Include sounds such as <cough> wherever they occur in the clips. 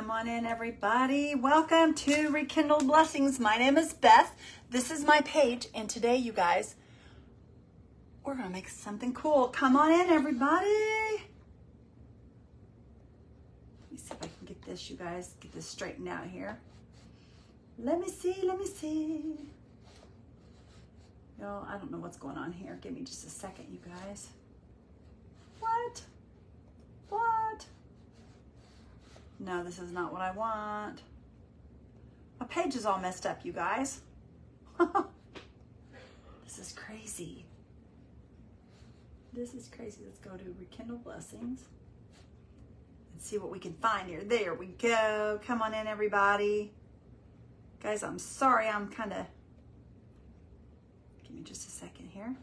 Come on in, everybody. Welcome to Rekindled Blessings. My name is Beth. This is my page, and today, you guys, we're gonna make something cool. Come on in, everybody. Let me see if I can get this, you guys, get this straightened out here. Let me see, let me see. No, I don't know what's going on here. Give me just a second, you guys. What? What? No, this is not what I want. My page is all messed up, you guys. <laughs> this is crazy. This is crazy. Let's go to Rekindled Blessings and see what we can find here. There we go. Come on in, everybody. Guys, I'm sorry. I'm kind of... Give me just a second here.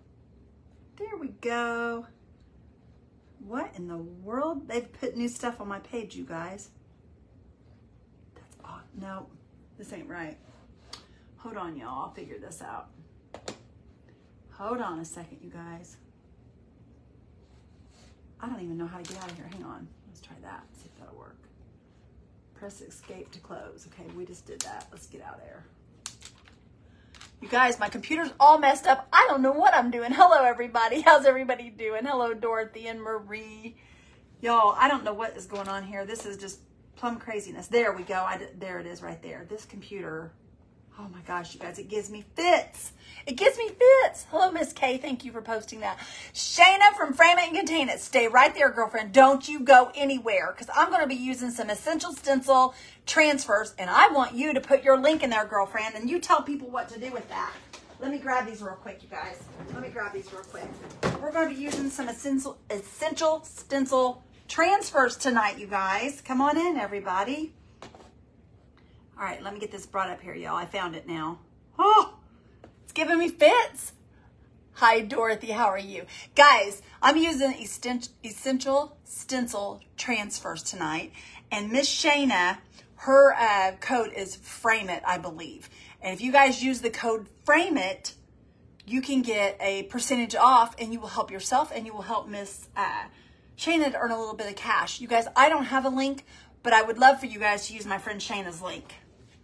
There we go. What in the world? They've put new stuff on my page, you guys. No, this ain't right. Hold on, y'all. I'll figure this out. Hold on a second, you guys. I don't even know how to get out of here. Hang on. Let's try that. See if that'll work. Press escape to close. Okay, we just did that. Let's get out of there. You guys, my computer's all messed up. I don't know what I'm doing. Hello, everybody. <laughs> How's everybody doing? Hello, Dorothy and Marie. Y'all, I don't know what is going on here. This is just plum craziness. There we go. I, there it is right there. This computer, oh my gosh, you guys, it gives me fits. It gives me fits. Hello, Miss K. Thank you for posting that. Shayna from Frame It and Contain It. Stay right there, girlfriend. Don't you go anywhere because I'm going to be using some essential stencil transfers and I want you to put your link in there, girlfriend, and you tell people what to do with that. Let me grab these real quick, you guys. Let me grab these real quick. We're going to be using some essential, essential stencil transfers tonight, you guys. Come on in, everybody. All right, let me get this brought up here, y'all. I found it now. Oh, it's giving me fits. Hi, Dorothy. How are you? Guys, I'm using Essential Stencil Transfers tonight. And Miss Shayna, her uh, code is Frame It, I believe. And if you guys use the code Frame It, you can get a percentage off and you will help yourself and you will help Miss uh, Shayna to earn a little bit of cash. You guys, I don't have a link, but I would love for you guys to use my friend Shayna's link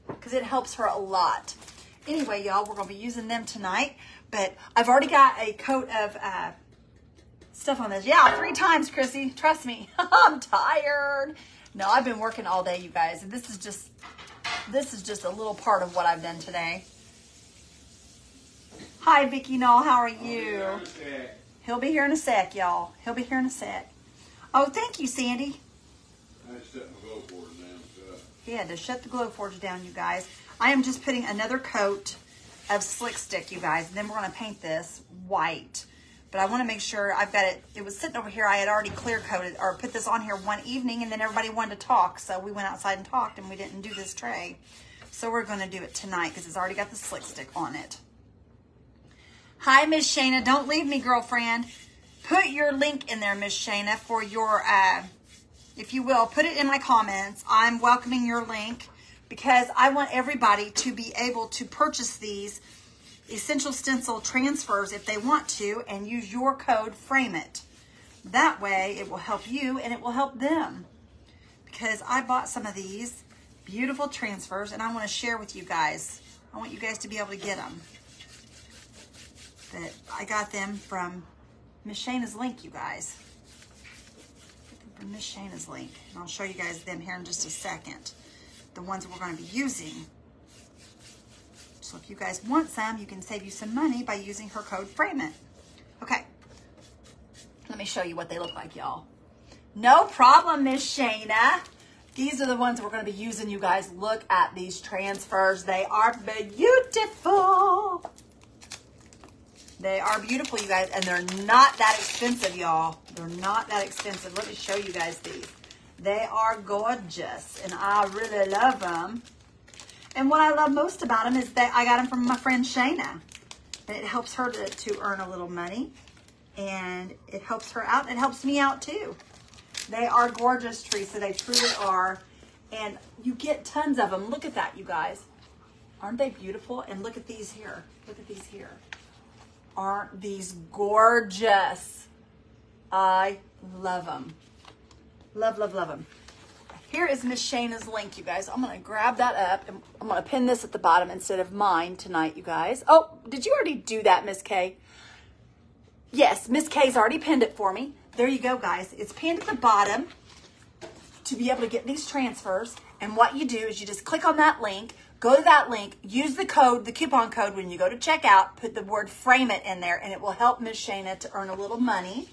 because it helps her a lot. Anyway, y'all, we're going to be using them tonight, but I've already got a coat of uh, stuff on this. Yeah, three times, Chrissy. Trust me. <laughs> I'm tired. No, I've been working all day, you guys, and this is just this is just a little part of what I've done today. Hi, Vicky Null. How are you? He'll be here in a sec, y'all. He'll be here in a sec. Oh, thank you, Sandy. I shut my Glowforge down. So. He had to shut the Glowforge down, you guys. I am just putting another coat of Slick Stick, you guys. And then we're going to paint this white. But I want to make sure I've got it. It was sitting over here. I had already clear coated or put this on here one evening. And then everybody wanted to talk. So we went outside and talked. And we didn't do this tray. So we're going to do it tonight because it's already got the Slick Stick on it. Hi, Miss Shayna. Don't leave me, girlfriend. Put your link in there, Miss Shayna, for your, uh, if you will, put it in my comments. I'm welcoming your link because I want everybody to be able to purchase these essential stencil transfers if they want to and use your code frame it. That way it will help you and it will help them. Because i bought some of these beautiful transfers and i want to share with you guys. I want you guys to be able to get them that i got them from Miss Shayna's link, you guys. Miss Shayna's link. And I'll show you guys them here in just a second. The ones we're going to be using. So if you guys want some, you can save you some money by using her code FRAMEIT. Okay. Let me show you what they look like, y'all. No problem, Miss Shayna. These are the ones we're going to be using, you guys. Look at these transfers. They are beautiful. They are beautiful, you guys, and they're not that expensive, y'all. They're not that expensive. Let me show you guys these. They are gorgeous, and I really love them. And what I love most about them is that I got them from my friend Shayna. And it helps her to, to earn a little money, and it helps her out, and it helps me out too. They are gorgeous, trees, Teresa. They truly are. And you get tons of them. Look at that, you guys. Aren't they beautiful? And look at these here. Look at these here. Aren't these gorgeous? I love them. Love, love, love them. Here is Miss Shayna's link, you guys. I'm gonna grab that up and I'm gonna pin this at the bottom instead of mine tonight, you guys. Oh, did you already do that, Miss K? Yes, Miss K's already pinned it for me. There you go, guys. It's pinned at the bottom to be able to get these transfers. And what you do is you just click on that link, go to that link, use the code, the coupon code when you go to checkout, put the word frame it in there, and it will help Miss Shayna to earn a little money.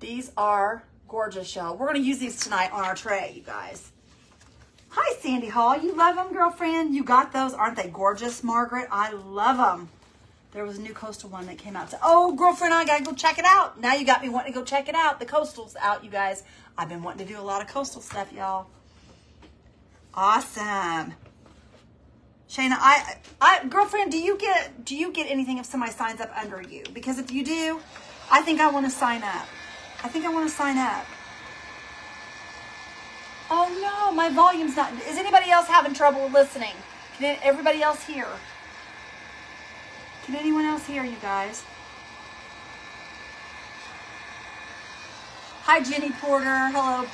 These are gorgeous, y'all. We're going to use these tonight on our tray, you guys. Hi, Sandy Hall. You love them, girlfriend? You got those? Aren't they gorgeous, Margaret? I love them. There was a new coastal one that came out. To, oh, girlfriend, I got to go check it out. Now you got me wanting to go check it out. The coastal's out, you guys. I've been wanting to do a lot of coastal stuff, y'all. Awesome. Shayna, I, I, girlfriend, do you get, do you get anything if somebody signs up under you? Because if you do, I think I want to sign up. I think I want to sign up. Oh no, my volume's not. Is anybody else having trouble listening? Can everybody else hear? Can anyone else hear you guys? Hi, Jenny Porter. Hello,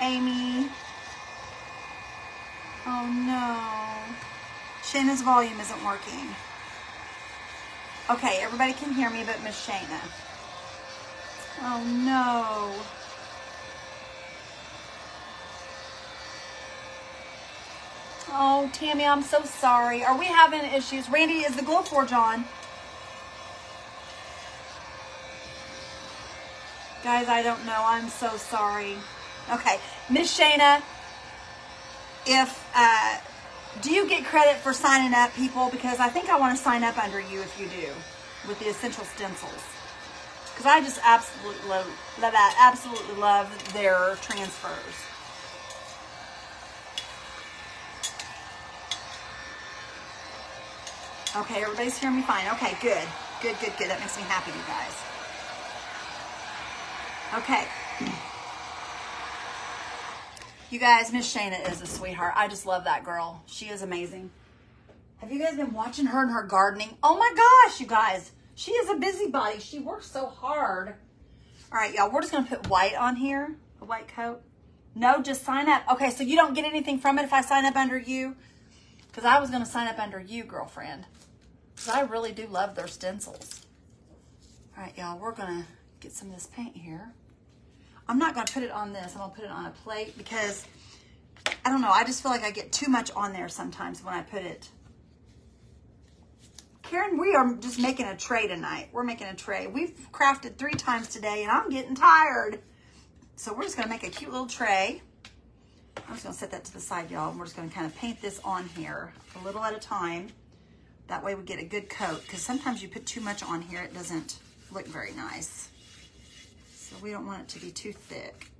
Amy. Oh no. Shayna's volume isn't working. Okay, everybody can hear me but Miss Shayna. Oh no. Oh, Tammy, I'm so sorry. Are we having issues? Randy, is the Glowforge on? Guys, I don't know. I'm so sorry. Okay, Miss Shayna, if uh, do you get credit for signing up, people? Because I think I want to sign up under you if you do with the essential stencils. Because I just absolutely love, love that. Absolutely love their transfers. Okay, everybody's hearing me fine. Okay, good. Good, good, good. That makes me happy, you guys. Okay. You guys, Miss Shayna is a sweetheart. I just love that girl. She is amazing. Have you guys been watching her and her gardening? Oh my gosh, you guys. She is a busybody. She works so hard. All right, y'all, we're just going to put white on here, a white coat. No, just sign up. Okay, so you don't get anything from it if I sign up under you? Because I was going to sign up under you, girlfriend. Because I really do love their stencils. All right, y'all, we're going to get some of this paint here. I'm not going to put it on this. I'm going to put it on a plate because, I don't know, I just feel like I get too much on there sometimes when I put it. Karen, we are just making a tray tonight. We're making a tray. We've crafted three times today and I'm getting tired. So we're just going to make a cute little tray. I'm just going to set that to the side, y'all. And we're just going to kind of paint this on here a little at a time. That way we get a good coat because sometimes you put too much on here, it doesn't look very nice. So we don't want it to be too thick.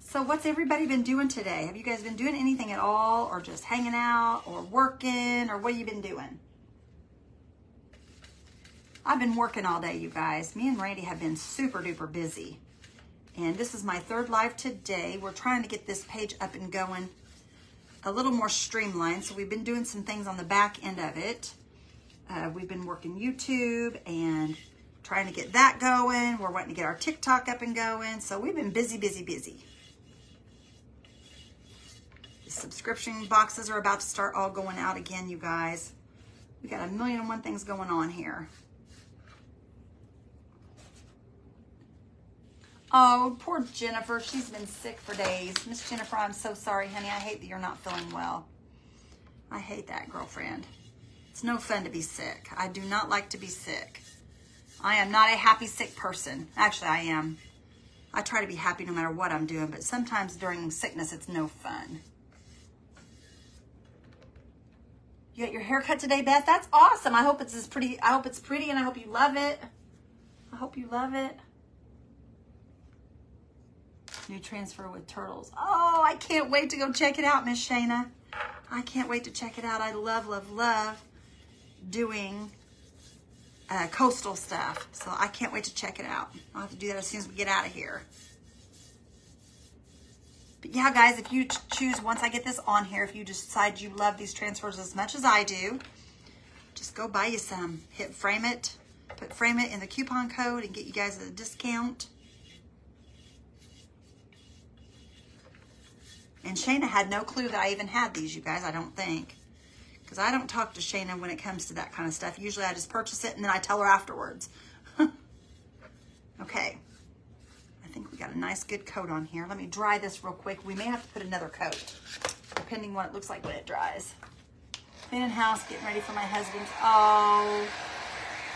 So what's everybody been doing today? Have you guys been doing anything at all or just hanging out or working or what have you been doing? I've been working all day, you guys. Me and Randy have been super duper busy. And this is my third live today. We're trying to get this page up and going a little more streamlined. So we've been doing some things on the back end of it. Uh, we've been working YouTube and trying to get that going. We're wanting to get our TikTok up and going. So we've been busy, busy, busy. The subscription boxes are about to start all going out again, you guys. We got a million and one things going on here. Oh, poor Jennifer. She's been sick for days. Miss Jennifer, I'm so sorry, honey. I hate that you're not feeling well. I hate that, girlfriend. It's no fun to be sick. I do not like to be sick. I am not a happy sick person. Actually, I am. I try to be happy no matter what I'm doing, but sometimes during sickness, it's no fun. You got your haircut today, Beth? That's awesome. I hope it's pretty. I hope it's pretty and I hope you love it. I hope you love it. New transfer with turtles. Oh, I can't wait to go check it out, Miss Shayna. I can't wait to check it out. I love, love, love doing uh, coastal stuff. So I can't wait to check it out. I'll have to do that as soon as we get out of here. But yeah, guys, if you choose, once I get this on here, if you decide you love these transfers as much as I do, just go buy you some. Hit frame it, put frame it in the coupon code and get you guys a discount. And Shayna had no clue that I even had these, you guys, I don't think. Because I don't talk to Shayna when it comes to that kind of stuff. Usually I just purchase it and then I tell her afterwards. <laughs> okay. I think we got a nice good coat on here. Let me dry this real quick. We may have to put another coat, depending on what it looks like when it dries. Cleaning house, getting ready for my husband's. Oh,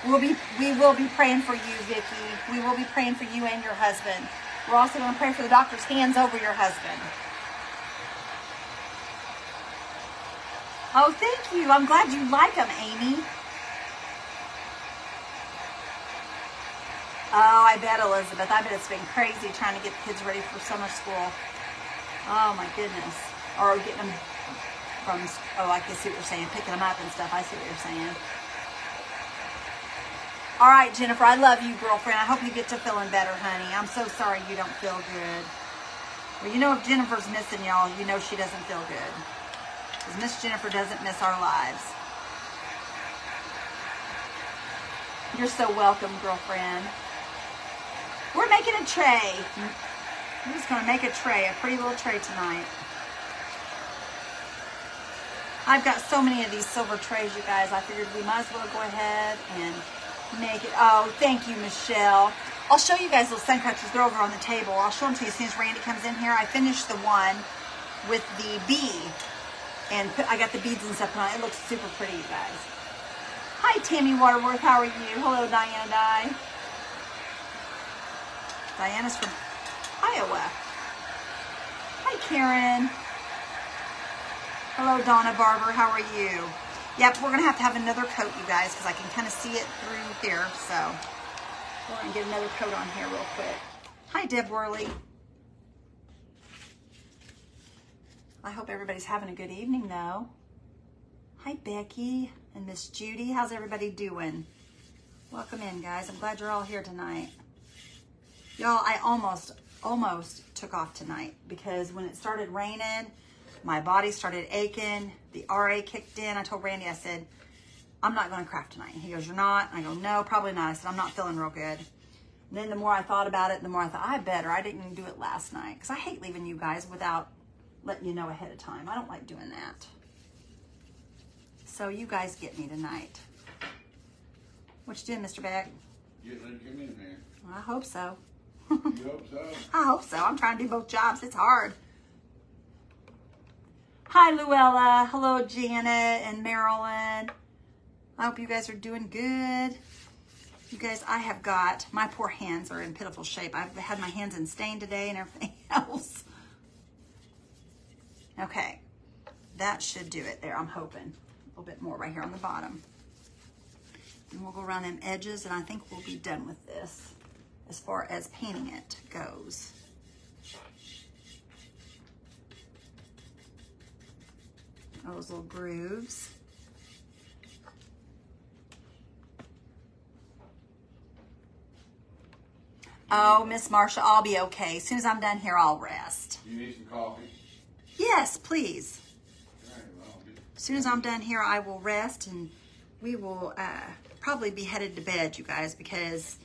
we'll be we will be praying for you, Vicki. We will be praying for you and your husband. We're also going to pray for the doctor's hands over your husband. Oh, thank you. I'm glad you like them, Amy. Oh, I bet, Elizabeth. I bet it's been crazy trying to get the kids ready for summer school. Oh, my goodness. Or getting them from, oh, I can see what you're saying, picking them up and stuff. I see what you're saying. All right, Jennifer, I love you, girlfriend. I hope you get to feeling better, honey. I'm so sorry you don't feel good. Well, you know, if Jennifer's missing y'all, you know she doesn't feel good. Because Miss Jennifer doesn't miss our lives. You're so welcome, girlfriend. We're making a tray. I'm just going to make a tray, a pretty little tray tonight. I've got so many of these silver trays, you guys. I figured we might as well go ahead and make it. Oh, thank you, Michelle. I'll show you guys those sun catchers. They're over on the table. I'll show them to you as soon as Randy comes in here. I finished the one with the bee and put, I got the beads and stuff on it. Looks super pretty, you guys. Hi, Tammy Waterworth. How are you? Hello, Diana Di. Diana's from Iowa. Hi, Karen. Hello, Donna Barber. How are you? Yep, we're going to have to have another coat, you guys, because I can kind of see it through here. So we're going to get another coat on here real quick. Hi, Deb Worley. I hope everybody's having a good evening though. Hi Becky and Miss Judy. How's everybody doing? Welcome in guys. I'm glad you're all here tonight. Y'all, I almost, almost took off tonight because when it started raining, my body started aching. The RA kicked in. I told Randy, I said, I'm not going to craft tonight. He goes, you're not? I go, no, probably not. I said, I'm not feeling real good. And then the more I thought about it, the more I thought, I better. I didn't do it last night because I hate leaving you guys without letting you know ahead of time. I don't like doing that. So you guys get me tonight. What you doing, Mr. Beck? Getting ready to come in here. I hope so. You hope so? <laughs> I hope so. I'm trying to do both jobs. It's hard. Hi, Luella. Hello, Janet and Marilyn. I hope you guys are doing good. You guys, I have got, my poor hands are in pitiful shape. I've had my hands in stain today and everything <laughs> else. Okay, that should do it there, I'm hoping. A little bit more right here on the bottom. And we'll go around them edges and I think we'll be done with this as far as painting it goes. Those little grooves. Oh, Miss Marsha, I'll be okay. As soon as I'm done here, I'll rest. You need some coffee? Yes, please. As soon as I'm done here, I will rest and we will uh, probably be headed to bed, you guys, because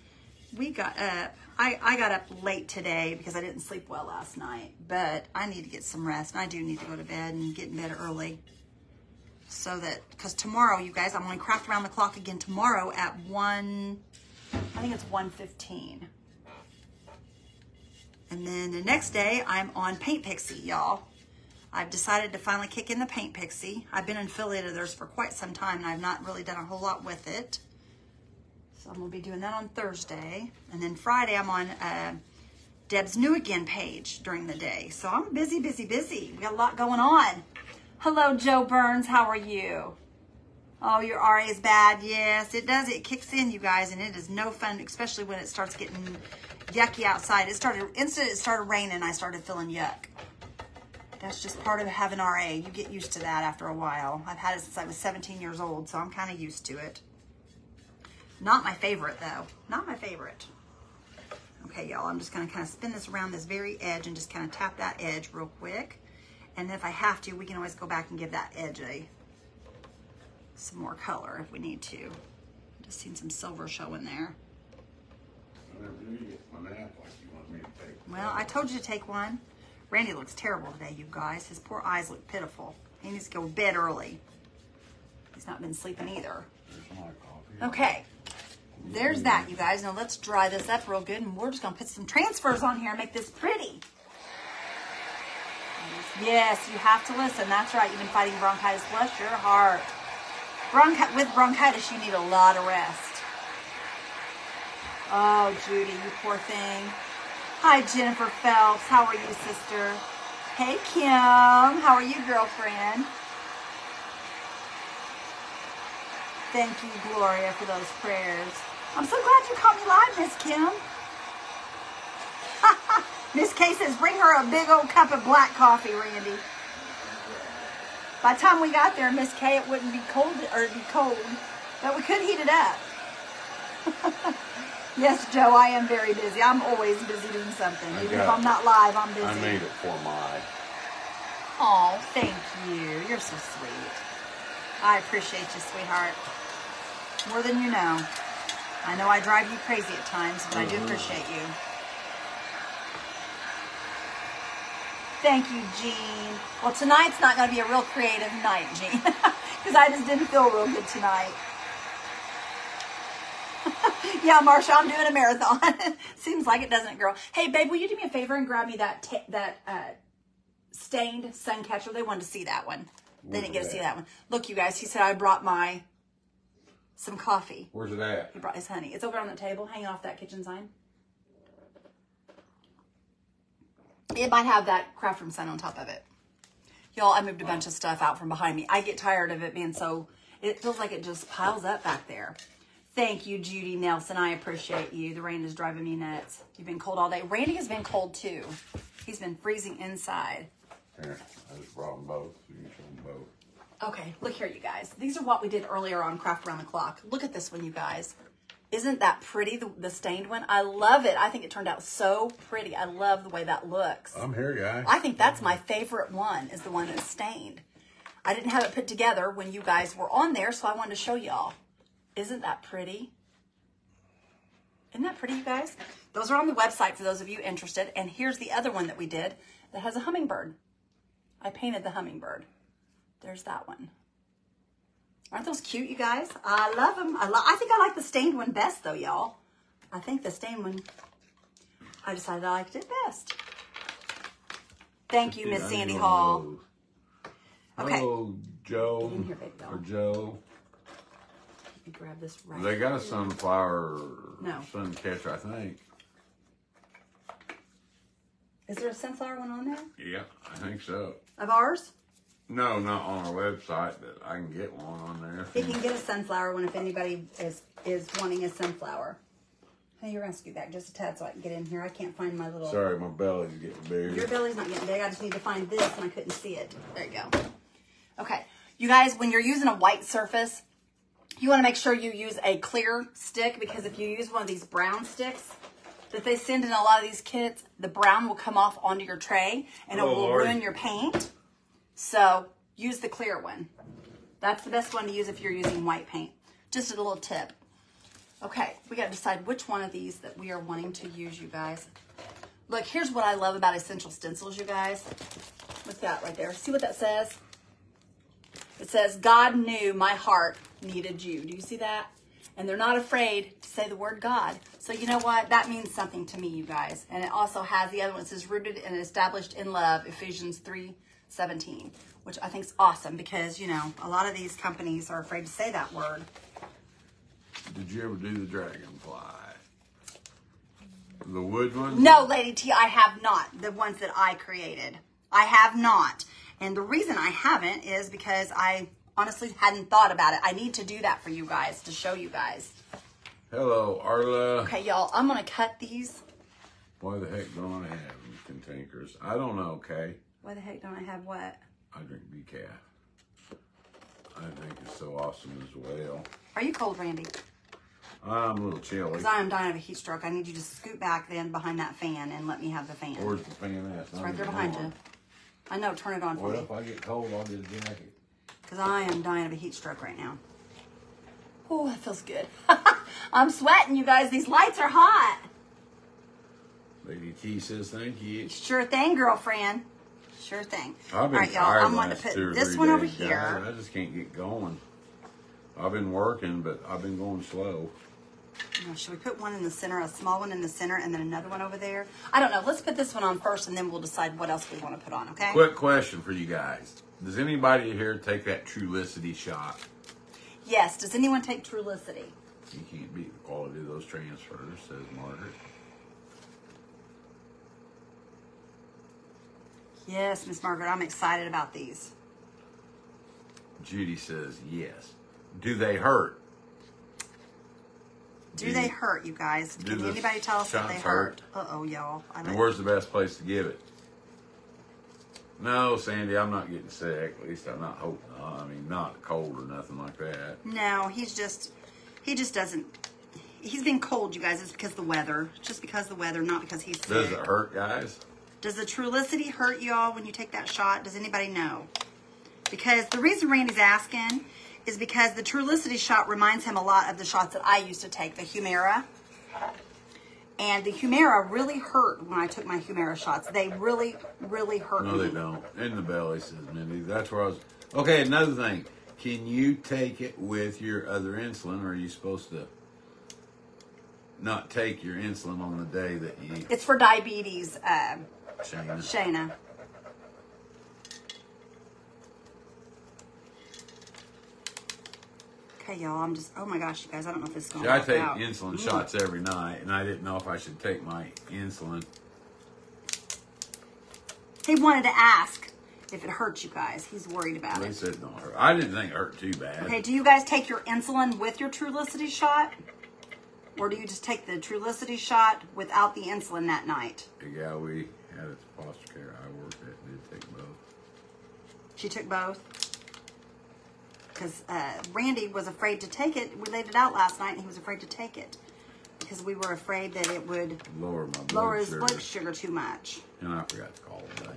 we got up. I, I got up late today because I didn't sleep well last night, but I need to get some rest. I do need to go to bed and get in bed early. So that, because tomorrow, you guys, I'm going to craft around the clock again tomorrow at 1, I think it's 1.15. And then the next day, I'm on Paint Pixie, y'all. I've decided to finally kick in the Paint Pixie. I've been an affiliate of theirs for quite some time, and I've not really done a whole lot with it. So I'm going to be doing that on Thursday. And then Friday, I'm on uh, Deb's New Again page during the day. So I'm busy, busy, busy. We got a lot going on. Hello, Joe Burns. How are you? Oh, your RA is bad. Yes, it does. It kicks in, you guys, and it is no fun, especially when it starts getting yucky outside. It started, instant it started raining, I started feeling yuck. That's just part of having RA. You get used to that after a while. I've had it since I was 17 years old, so I'm kind of used to it. Not my favorite, though. Not my favorite. Okay, y'all, I'm just going to kind of spin this around this very edge and just kind of tap that edge real quick. And if I have to, we can always go back and give that edge a some more color if we need to. I Just seen some silver showing there. I never knew you get my nap like you want me to take. Well, I told you to take one. Randy looks terrible today, you guys. His poor eyes look pitiful. He needs to go to bed early. He's not been sleeping either. Okay. There's that, you guys. Now let's dry this up real good, and we're just gonna put some transfers on here and make this pretty. Yes, you have to listen. That's right. You've been fighting bronchitis. Bless your heart. Bronchi- with bronchitis, you need a lot of rest. Oh, Judy, you poor thing. Hi, Jennifer Phelps. How are you, sister? Hey, Kim. How are you, girlfriend? Thank you, Gloria, for those prayers. I'm so glad you caught me live, Miss Kim. <laughs> Miss Kay says, bring her a big old cup of black coffee, Randy. By the time we got there, Miss Kay, it wouldn't be cold or it'd be cold, but we could heat it up. <laughs> yes, Joe, I am very busy. I'm always busy doing something. I Even if I'm not live, I'm busy. I made it for my. Oh, thank you. You're so sweet. I appreciate you, sweetheart. More than you know. I know I drive you crazy at times, but I do uh-huh. appreciate you. Thank you, Jean. Well, tonight's not going to be a real creative night, Jean, <laughs> because I just didn't feel real good tonight. <laughs> yeah, Marsha, I'm doing a marathon. <laughs> Seems like it doesn't, girl. Hey, babe, will you do me a favor and grab me that that uh, stained sun catcher. They wanted to see that one. They didn't get to see that one. Look, you guys, he said I brought my some coffee. Where's it at? He brought his honey. It's over on the table, hanging off that kitchen sign. It might have that craft room sign on top of it. Y'all, I moved a bunch of stuff out from behind me. I get tired of it being so, it feels like it just piles up back there. Thank you, Judy Nelson. I appreciate you. The rain is driving me nuts. You've been cold all day. Randy has been cold too. He's been freezing inside. Here, I just brought them both. You can show them both. Okay, look here, you guys. These are what we did earlier on Craft Around the Clock. Look at this one, you guys. Isn't that pretty, the, the stained one? I love it. I think it turned out so pretty. I love the way that looks. I'm here, guys. I think that's my favorite one, is the one that's stained. I didn't have it put together when you guys were on there, so I wanted to show y'all. Isn't that pretty? Isn't that pretty, you guys? Those are on the website for those of you interested. And here's the other one that we did that has a hummingbird. I painted the hummingbird. There's that one. Aren't those cute, you guys? I love them. I, lo- I think I like the stained one best, though, y'all. I think the stained one, I decided I liked it best. Thank you, Miss Sandy Hall. Okay. Hello, Joe. Get in here. Or Joe. Let me grab this right. They got a sunflower No. sun catcher, I think. Is there a sunflower one on there? Yeah, I think so. Of ours? No, not on our website, but I can get one on there. You can get a sunflower one if anybody is is wanting a sunflower. Hey, you're gonna scoot back just a tad so I can get in here. I can't find my little. Sorry, my belly's getting big. Your belly's not getting big. I just need to find this, and I couldn't see it. There you go. Okay, you guys, when you're using a white surface, you want to make sure you use a clear stick because if you use one of these brown sticks that they send in a lot of these kits, the brown will come off onto your tray and it Oh, will Lord. ruin your paint. So use the clear one. That's the best one to use if you're using white paint. Just a little tip. Okay, we got to decide which one of these that we are wanting to use, you guys. Look, here's what I love about essential stencils, you guys. What's that right there? See what that says? It says, God knew my heart needed you. Do you see that? And they're not afraid to say the word God. So you know what? That means something to me, you guys. And it also has the other one says rooted and established in love, Ephesians 3 17, which I think is awesome because, you know, a lot of these companies are afraid to say that word. Did you ever do the dragonfly? The wood one? No, Lady T, I have not. The ones that I created. I have not. And the reason I haven't is because I honestly hadn't thought about it. I need to do that for you guys, to show you guys. Hello, Arla. Okay, y'all, I'm going to cut these. Why the heck don't I have cantankerous? I don't know, okay? Why the heck don't I have what? I drink decaf. I think it's so awesome as well. Are you cold, Randy? I'm a little chilly. Because I am dying of a heat stroke. I need you to scoot back then behind that fan and let me have the fan. Where's the fan at? it's right there behind you. I know, turn it on for Well, me. if I get cold, I'll get a jacket. Because I am dying of a heat stroke right now. Oh, that feels good. <laughs> I'm sweating, you guys. These lights are hot. Lady T says thank you. Sure thing, girlfriend. Sure thing. I've All been right, y'all. I'm going to put this three one over days, guys. here. I just can't get going. I've been working, but I've been going slow. Should we put one in the center, a small one in the center, and then another one over there? I don't know. Let's put this one on first, and then we'll decide what else we want to put on. Okay? Quick question for you guys: Does anybody here take that Trulicity shot? Yes. Does anyone take Trulicity? You can't beat the quality of those transfers, says Margaret. Yes, Miss Margaret. I'm excited about these. Judy says yes. Do they hurt? Do they hurt, you guys? Do Can anybody tell us if they hurt? hurt? Uh oh, y'all. I And where's the best place to give it? No, Sandy, I'm not getting sick. At least I'm not hoping. I mean, not cold or nothing like that. No, he's just he just doesn't. He's been cold, you guys. It's because of the weather. Just because of the weather, not because he's sick. Does it hurt, guys? Does the Trulicity hurt y'all when you take that shot? Does anybody know? Because the reason Randy's asking is because the Trulicity shot reminds him a lot of the shots that I used to take, the Humira. And the Humira really hurt when I took my Humira shots. They really, really hurt No, me. they don't. In the belly, says Mindy. That's where I was. Okay, another thing. Can you take it with your other insulin, or are you supposed to not take your insulin on the day that you? It's for diabetes, uh, Shayna? Shayna. Okay, y'all. I'm just. Oh my gosh, you guys. I don't know if this is going to I take out. insulin Mm. shots every night, and I didn't know if I should take my insulin. He wanted to ask if it hurts you guys. He's worried about They it. said it don't hurt. I didn't think it hurt too bad. Okay, do you guys take your insulin with your Trulicity shot? Or do you just take the Trulicity shot without the insulin that night? Yeah, we had at the foster care I worked at did take both. She took both. Because uh, Randy was afraid to take it. We laid it out last night and he was afraid to take it. Because we were afraid that it would Lower my blood lower his sugar. blood sugar too much. And I forgot to call today.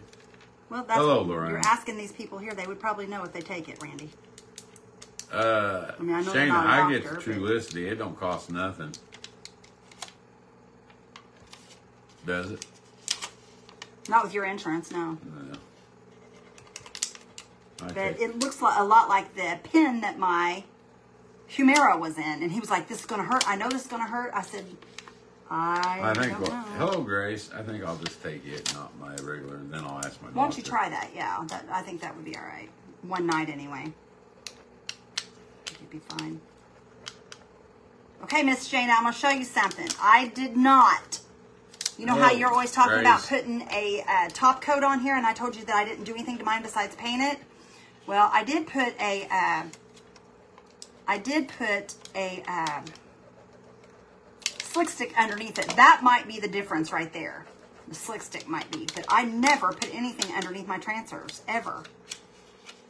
Well, that's Hello, Lorraine. you're asking these people here. They would probably know if they take it, Randy. Uh, I mean, I know they're Shayna, not get the Trulicity. It don't cost nothing. Does it? Not with your insurance, no. No. But it looks like, a lot like the pin that my Humira was in. And he was like, this is going to hurt. I know this is going to hurt. I said, I, I think. don't Well, know. hello, Grace. I think I'll just take it, not my regular, and then I'll ask my Why don't you try that? Yeah, that, I think that would be all right. One night anyway. I think you'd be fine. Okay, Miss Jane, I'm going to show you something. I did not. You know how you're always talking about putting a uh, top coat on here, and I told you that I didn't do anything to mine besides paint it? Well, I did put a. Uh, I did put a um, slick stick underneath it. That might be the difference right there. The slick stick might be, but I never put anything underneath my transfers ever.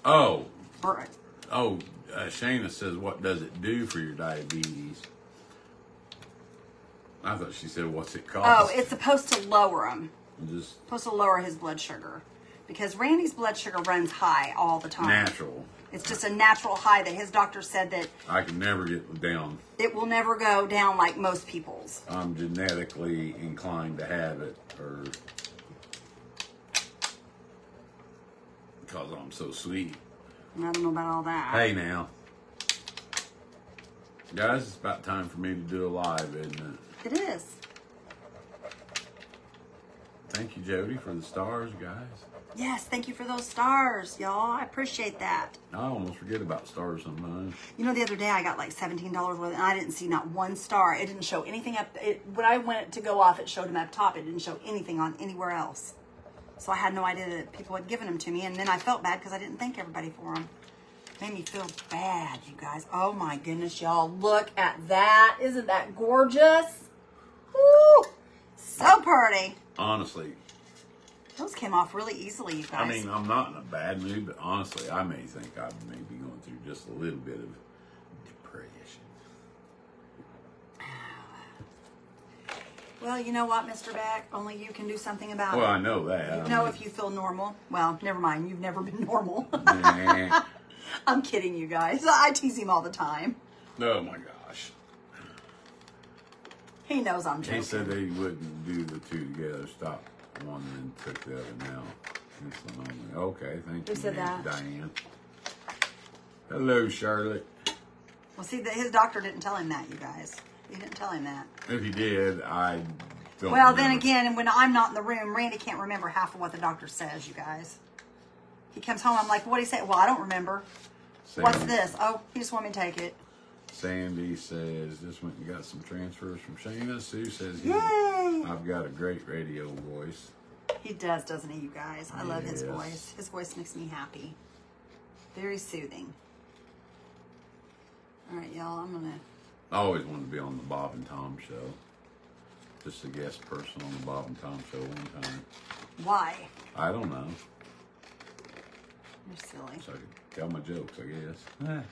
Oh, Or oh. Uh, Shayna says, "What does it do for your diabetes?" I thought she said, "What's it called? oh, it's supposed to lower him. just Supposed to lower his blood sugar because Randy's blood sugar runs high all the time. natural. It's just a natural high that his doctor said that I can never get down. it will never go down like most people's. I'm genetically inclined to have it, or because I'm so sweet. I don't know about all that. Hey now, guys, it's about time for me to do a live, isn't it? It is. Thank you, Jody, for the stars, guys. Yes, thank you for those stars, y'all. I appreciate that. I almost forget about stars sometimes. You know, the other day I got like seventeen dollars worth, and I didn't see not one star. It didn't show anything up. It, when I went to go off, it showed them up top. It didn't show anything on anywhere else. So I had no idea that people had given them to me, and then I felt bad because I didn't thank everybody for them. Made me feel bad, you guys. Oh my goodness, y'all! Look at that! Isn't that gorgeous? Woo! So pretty. Honestly, Those came off really easily, you guys. I mean, I'm not in a bad mood, but honestly, I may think I may be going through just a little bit of depression. well, you know what, Mr. Beck? Only you can do something about Well, it. Well, I know that. You I know mean, if you feel normal. Well, never mind. You've never been <laughs> normal. nah. I'm kidding, you guys. I tease him all the time. Oh my gosh. He knows I'm joking. He said they wouldn't do the two together. Stop one and took the other now. Only. Okay, thank Who you, said that? Diane. Hello, Charlotte. well, see, that his doctor didn't tell him that, you guys. He didn't tell him that. If he did, I don't. Well, then remember. again, when I'm not in the room, Randy can't remember half of what the doctor says, you guys. He comes home, I'm like, what did he say? Well, I don't remember. What's this? Oh, he just want me to take it. Sandy says just went and got some transfers from Shayna. Sue says he, Yay! I've got a great radio voice. He does, doesn't he, you guys? I love his voice. His voice makes me happy. Very soothing. All right, y'all, I'm going to. I always wanted to be on the Bob and Tom show. Just a guest person on the Bob and Tom show one time. Why? I don't know. You're silly. So I could tell my jokes, I guess.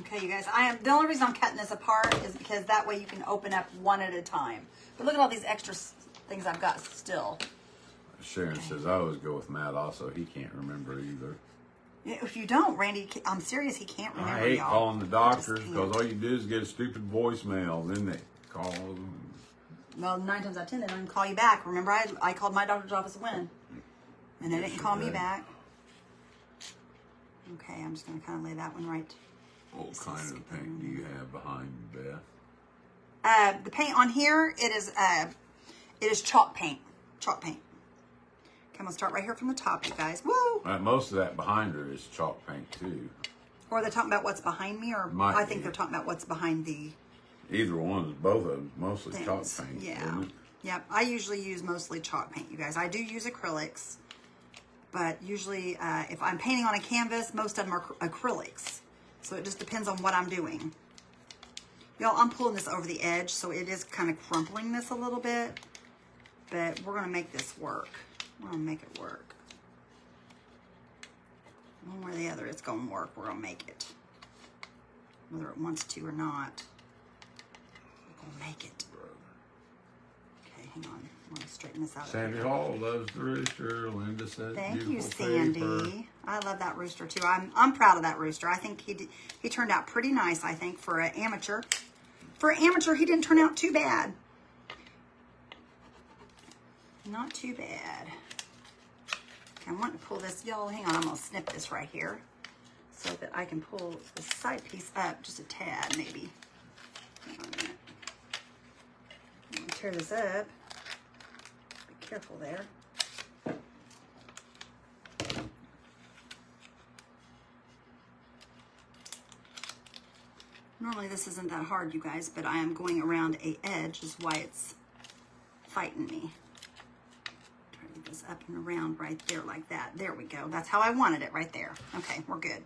Okay, you guys, I am the only reason I'm cutting this apart is because that way you can open up one at a time. But look at all these extra things I've got still. Sharon says I always go with Matt. Also, he can't remember either. Yeah, If you don't, Randy, I'm serious, he can't remember. I hate y'all. calling the doctors because all you do is get a stupid voicemail. Then they call them. Well, nine times out of ten, they don't even call you back. Remember, I, I called my doctor's office when? And they Yes, didn't call me back. Okay, I'm just going to kind of lay that one right. What kind of paint do you have behind you, Beth? Uh, the paint on here, it is uh, it is chalk paint. Chalk paint. Okay, I'm going to start right here from the top, you guys. Woo! Uh, most of that behind her is chalk paint too. Or they're talking about what's behind me, or Might I think be. they're talking about what's behind the Either one is both of them mostly chalk paint. Yeah. Yep. I usually use mostly chalk paint, you guys. I do use acrylics, but usually uh, if I'm painting on a canvas, most of them are acrylics. So it just depends on what I'm doing. Y'all, I'm pulling this over the edge, so it is kind of crumpling this a little bit, but we're gonna make this work. We're gonna make it work. One way or the other, it's gonna work. We're gonna make it. Whether it wants to or not, we're gonna make it. Okay, hang on. I'm gonna straighten this out. Sandy Hall loves the rooster. Linda says Thank you, Sandy. paper. I love that rooster too. I'm I'm proud of that rooster. I think he did, he turned out pretty nice. I think for an amateur. For an amateur, he didn't turn out too bad. Not too bad. Okay, I want to pull this. Y'all, hang on. I'm gonna snip this right here so that I can pull the side piece up just a tad, maybe. Hang on a minute. I'm gonna tear this up. Careful there. Normally this isn't that hard, you guys, but I am going around a edge is why it's fighting me. Try to get this up and around right there like that. There we go. That's how I wanted it right there. Okay, we're good.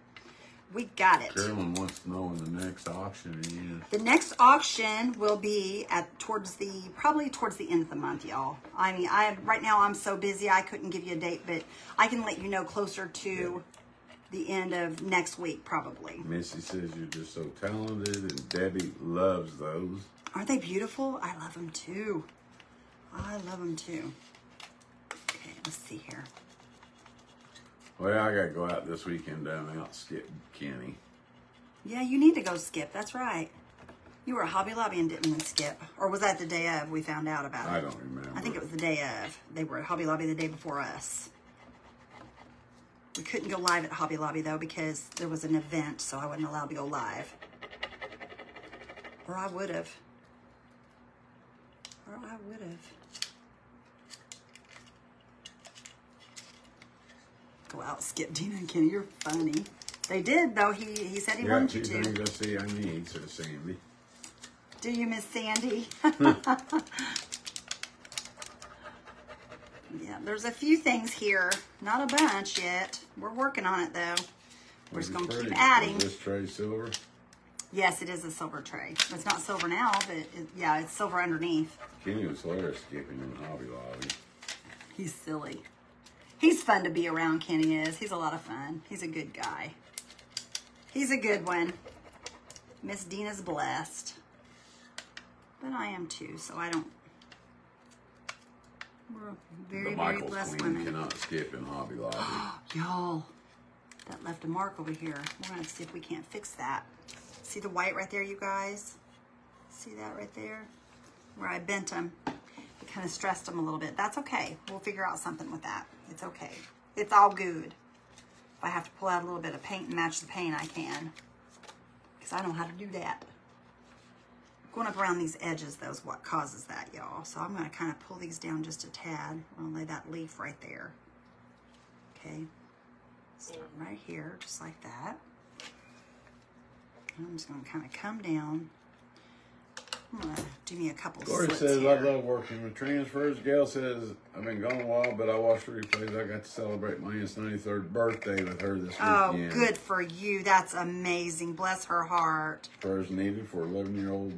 We got it. Carolyn wants to know when the next auction is. The next auction will be at towards the probably towards the end of the month, y'all. I mean, I right now I'm so busy I couldn't give you a date, but I can let you know closer to the end of next week probably. Missy says you're just so talented, and Debbie loves those. Aren't they beautiful? I love them too. I love them too. Okay, let's see here. Well, I gotta go out this weekend down and out skip Kenny. Yeah, you need to go skip. That's right. You were at Hobby Lobby and didn't even skip, or was that the day of? We found out about it. I don't remember. I think it was the day of. They were at Hobby Lobby the day before us. We couldn't go live at Hobby Lobby though because there was an event, so I wasn't allowed to go live. Or I would have. Or I would have. Go out, skip Dina and Kenny. You're funny. They did though. He he said he got wanted two you to. things I see I need, says Sandy. Do you miss Sandy? <laughs> yeah, there's a few things here. Not a bunch yet. We're working on it though. We're just gonna keep adding. was This tray silver. Yes, it is a silver tray. It's not silver now, but it, yeah, it's silver underneath. Kenny was hilarious skipping in Hobby Lobby. He's silly. He's fun to be around, Kenny is. He's a lot of fun. He's a good guy. He's a good one. Miss Dina's blessed. But I am too, so I don't. We're very, very blessed Queen women. cannot skip in Hobby Lobby. <gasps> Y'all, that left a mark over here. We're gonna see if we can't fix that. See the white right there, you guys? See that right there? Where I bent them. It kind of stressed them a little bit. That's okay. We'll figure out something with that. It's okay. It's all good. If I have to pull out a little bit of paint and match the paint, I can. Because I know how to do that. Going up around these edges, though, is what causes that, y'all. So I'm going to kind of pull these down just a tad. I'm going to lay that leaf right there. Okay. Start right here, just like that. I'm just going to kind of come down. I'm going to do me a couple Corey says, here. I love working with transfers. Gail says, I've been gone a while, but I watched the replays. I got to celebrate my aunt's 93rd birthday with her this Oh, weekend. good for you. That's amazing. Bless her heart. Prayers needed for 11 year old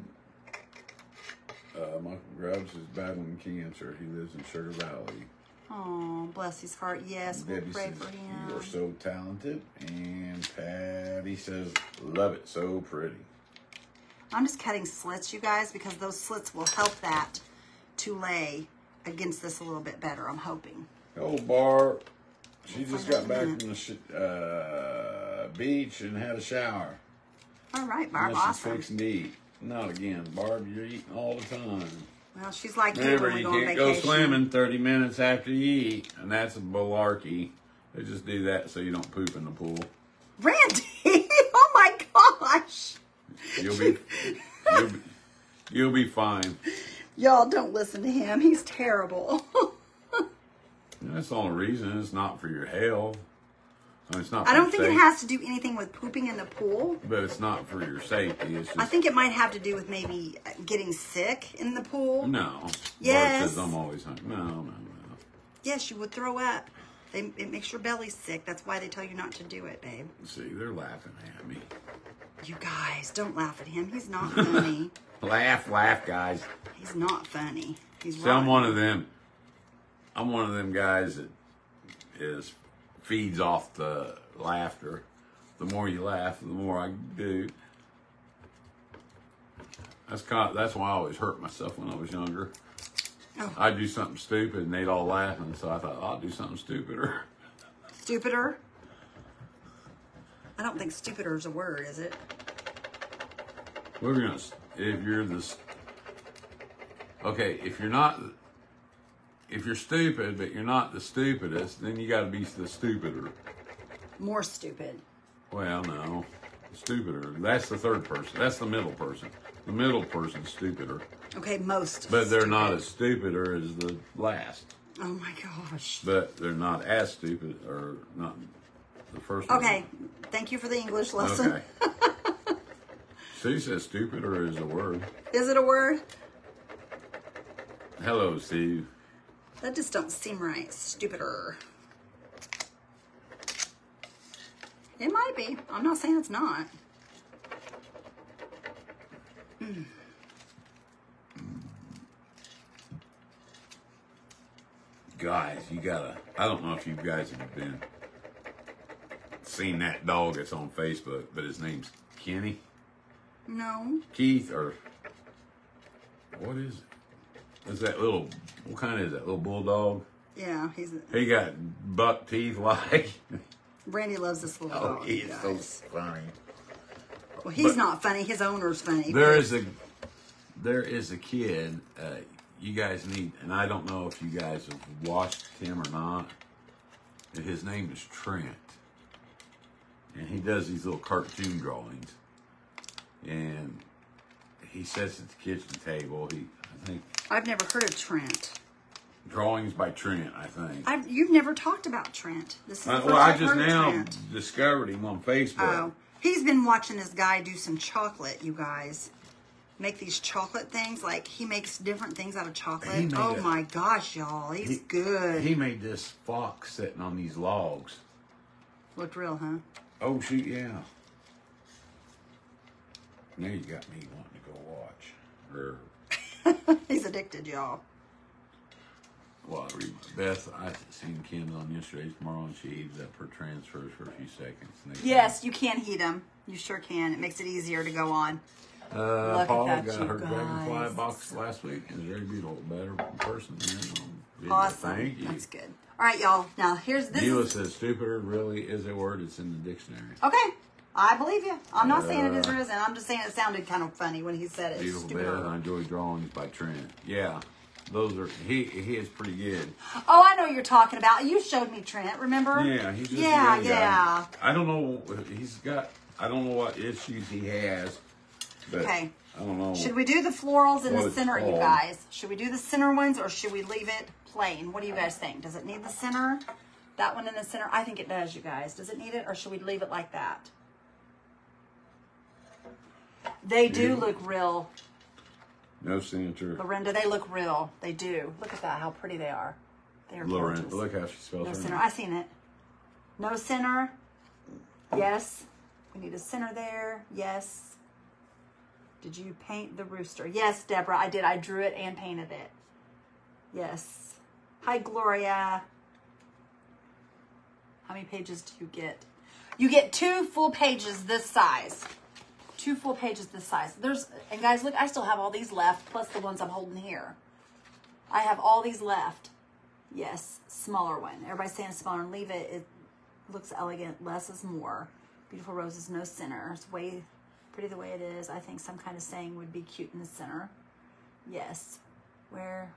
uh, Michael Grubbs is battling cancer. He lives in Sugar Valley. Oh, bless his heart. Yes, we'll Debbie pray says, for You are so talented. And Patty says, Love it. So pretty. I'm just cutting slits, you guys, because those slits will help that to lay against this a little bit better, I'm hoping. Oh, Barb. She just got back from the sh- uh, beach and had a shower. All right, Barb, she's awesome. fixing to eat. Not again, Barb. You're eating all the time. Well, she's like you Remember, you go on can't go swimming 30 minutes after you eat, and that's a malarkey. They just do that so you don't poop in the pool. Randy! <laughs> oh my gosh! You'll be, you'll be, you'll be fine. Y'all don't listen to him. He's terrible. <laughs> That's the only reason. It's not for your health. I mean, it's not. I don't think it has to do anything with pooping in the pool. But it's not for your safety. It's just I think it might have to do with maybe getting sick in the pool. no. Yes. says I'm always hungry. No, no, no. Yes, you would throw up. They, it makes your belly sick. That's why they tell you not to do it, babe. See, they're laughing at me. You guys, don't laugh at him. He's not funny. <laughs> Laugh, laugh, guys. He's not funny. He's See, I'm one of them. I'm one of them guys that is feeds off the laughter. The more you laugh, the more I do. That's kind of, that's why I always hurt myself when I was younger. Oh. I'd do something stupid and they'd all laugh, and so I thought oh, I'll do something stupider. <laughs> Stupider? I don't think stupider is a word, is it? We're gonna if you're this. Okay, if you're not, if you're stupid, but you're not the stupidest, then you got to be the stupider. More stupid. Well, no, stupider. That's the third person. That's the middle person. The middle person's stupider, Okay, most. but they're not as stupider as the last. Oh my gosh. But they're not as stupid, or not the first. one. Okay, thank you for the English lesson. Okay. <laughs> Sue says stupider is a word. Is it a word? Hello, Steve. That just don't seem right. Stupider. It might be. I'm not saying it's not. Hmm. Guys, you gotta. I don't know if you guys have been seen that dog that's on Facebook, but his name's Kenny No. Keith, or what is it? Is that little? What kind is that little bulldog? Yeah, he's. a, He got buck teeth like. Brandy loves this little Oh, dog. he's you so funny. Well, he's but- not funny. His owner's funny. There is a there is a kid. Uh, you guys need, and I don't know if you guys have watched him or not. His name is Trent, and he does these little cartoon drawings. And he sits at the kitchen table. He, I think, I've never heard of Trent. drawings by Trent. I think. I've, you've never talked about Trent. This is the Uh, well, I I've just now discovered him on Facebook. Oh, he's been watching this guy do some chocolate. You guys make these chocolate things. Like he makes different things out of chocolate. Oh a- my gosh, y'all, he's He- good. He made this fox sitting on these logs. Looked real, huh? Oh shoot, yeah. Now you got me wanting to go watch. Or <laughs> he's addicted, y'all. well, I read Beth. I seen Kim on yesterday's Tomorrow, and she heated up her transfers for a few seconds. Yes, you can heat them. You sure can. It makes it easier to go on. Uh, Look at Paula that, got her dragonfly box last week. It was very beautiful. Better person than um, Awesome. Thank you. That's good. All right, y'all. Now here's this. Neela says stupider really is a word. It's in the dictionary. okay, I believe you. I'm not saying it is Uh, or isn't. I'm just saying it sounded kind of funny when he said it. Beautiful. Beth. I enjoy drawings by Trent. Yeah, those are he. He is pretty good. Oh, I know what you're talking about. You showed me Trent. Remember? Yeah, he's just yeah, yeah. guy. I don't know. He's got. I don't know what issues he has. But Okay. I don't know. Should we do the florals in the center, you guys? Should we do the center ones or should we leave it plain? What do you guys think? Does it need the center? That one in the center? I think it does, you guys. Does it need it or should we leave it like that? They do look real, No center. Lorinda. They look real. They do. Look at that, how pretty they are. They are Lauren, gorgeous. look how she spells No her center. name. I seen it. No center. Yes. We need a center there. Yes. Did you paint the rooster? Yes, Deborah, I did. I drew it and painted it. Yes. Hi, Gloria. How many pages do you get? You get two full pages this size. Two full pages this size. There's and guys, look, I still have all these left, plus the ones I'm holding here. I have all these left. Yes, smaller one. Everybody's saying smaller and leave it. It looks elegant. Less is more. Beautiful roses, no center. It's way pretty the way it is. I think some kind of saying would be cute in the center. Yes. Where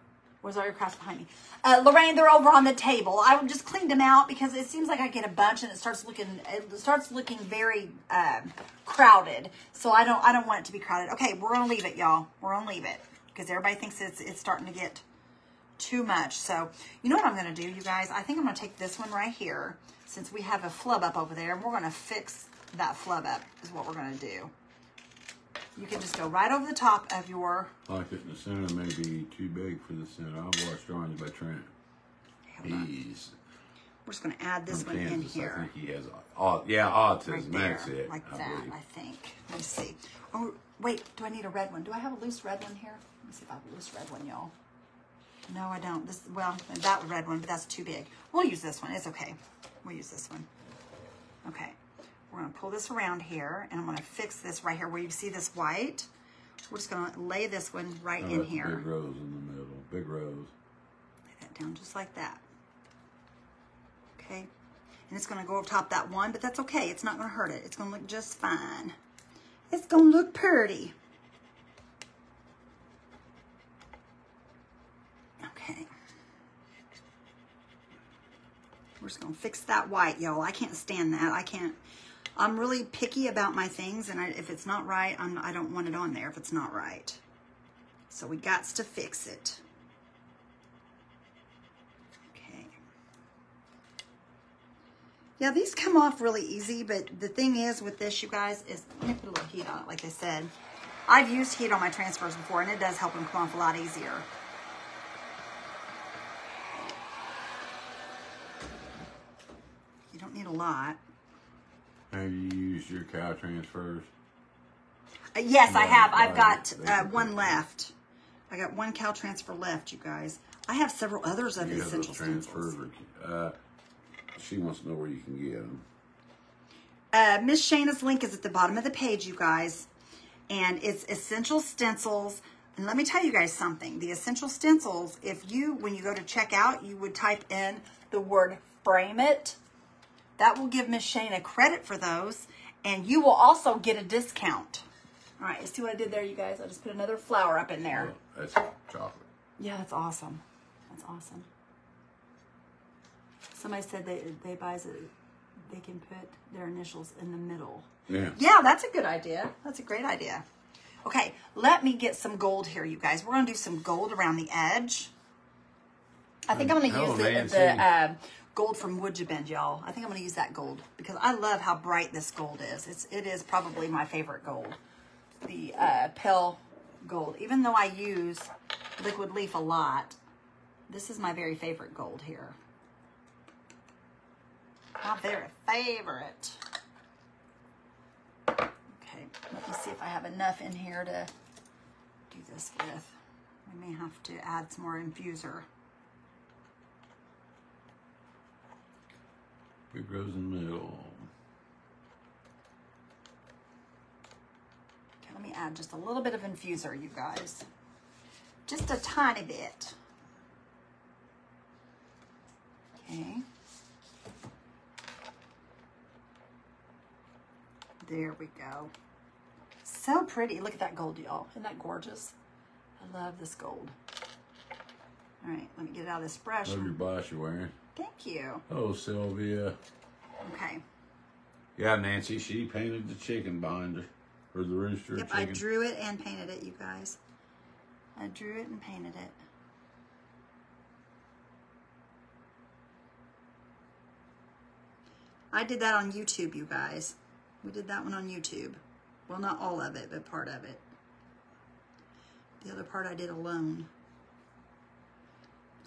where's all your crafts behind me? Uh, Lorraine, they're over on the table. I just cleaned them out because it seems like I get a bunch and it starts looking it starts looking very um, crowded. So I don't I don't want it to be crowded. Okay, we're gonna leave it, y'all. We're gonna leave it because everybody thinks it's it's starting to get too much. So you know what I'm to do, you guys? I think I'm to take this one right here, since we have a flub up over there, we're to fix that flub up is what we're to do. You can just go right over the top of your, I like it in the center may be too big for the center. I've watched drawings by Trent. He's we're just going to add this one in here. I think he has, au- yeah, autism. Right That's it. like I that, believe. I think. Let me see. Oh, wait, do I need a red one? Do I have a loose red one here? Let me see if I have a loose red one, y'all. No, I don't. This well, that red one, but that's too big. We'll use this one. It's okay. We'll use this one. Okay. We're gonna pull this around here, and I'm gonna fix this right here where you see this white. We're just gonna lay this one right Oh, in here. Big rose in the middle. Big rose. Lay that down just like that. Okay. And it's gonna go over top that one, but that's okay. It's not gonna hurt it. It's gonna look just fine. It's gonna look pretty. Okay. We're just gonna fix that white, y'all. I can't stand that. I can't. I'm really picky about my things, and I, if it's not right, I'm, I don't want it on there if it's not right. So we got to fix it. Okay. Yeah, these come off really easy, but the thing is with this, you guys, is let me put a little heat on it, like I said. I've used heat on my transfers before, and it does help them come off a lot easier. You don't need a lot. Have you used your cow transfers? Uh, yes, I have. I've got uh, one left. I got one cow transfer left, you guys. I have several others of You essential transfers. stencils. Uh, she wants to know where you can get them. Uh, Miss Shayna's link is at the bottom of the page, you guys. And it's essential stencils. And let me tell you guys something. The essential stencils, if you, when you go to checkout, you would type in the word frame it. That will give Miss Shayna credit for those. And you will also get a discount. All right, see what I did there, you guys? I just put another flower up in there. Well, that's chocolate. Yeah, that's awesome. That's awesome. Somebody said they they buys it. They can put their initials in the middle. Yeah. Yeah, that's a good idea. That's a great idea. Okay, let me get some gold here, you guys. We're gonna do some gold around the edge. I think I'm gonna Oh, use the, man, the uh, gold from Woodjabend, y'all. I think I'm gonna use that gold because I love how bright this gold is. It's it is probably my favorite gold, the uh, gold. Even though I use liquid leaf a lot, this is my very favorite gold here. My very favorite. Okay, let me see if I have enough in here to do this with. We may have to add some more infuser. Rose in the middle. Okay, let me add just a little bit of infuser, you guys. Just a tiny bit. Okay. There we go. So pretty. Look at that gold, y'all. Isn't that gorgeous? I love this gold. All right, let me get it out of this brush. Love your blouse you're wearing. Thank you. Oh, Sylvia. Okay. Yeah, Nancy, she painted the chicken behind her. Or the rooster Yep, chicken. I drew it and painted it, you guys. I drew it and painted it. I did that on YouTube, you guys. We did that one on YouTube. Well, not all of it, but part of it. The other part I did alone.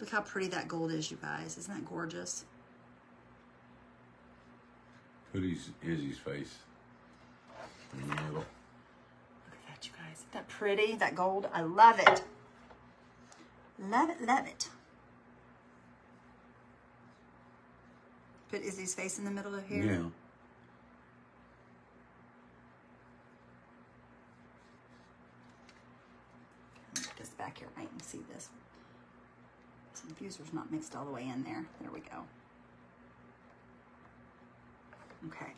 Look how pretty that gold is, you guys. Isn't that gorgeous? Put his, Izzy's face in the middle. Look at that, you guys. Isn't that pretty? That gold. I love it. Love it, love it. Put Izzy's face in the middle of here. Yeah. Get this back here. I can see this. Some fuser's not mixed all the way in there. There we go. Okay.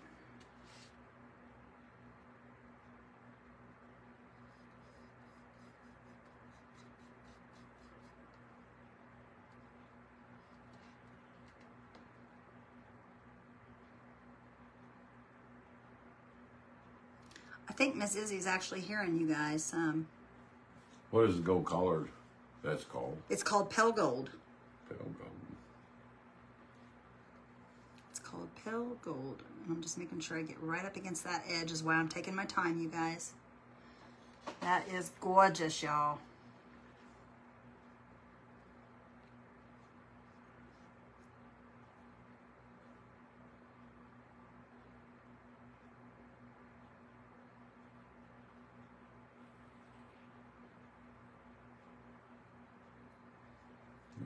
I think Miss Izzy's actually hearing you guys. Um, What is the gold colored? That's called it's called Pale Gold. It's called Pale Gold. And I'm just making sure I get right up against that edge is why I'm taking my time, you guys. That is gorgeous, y'all.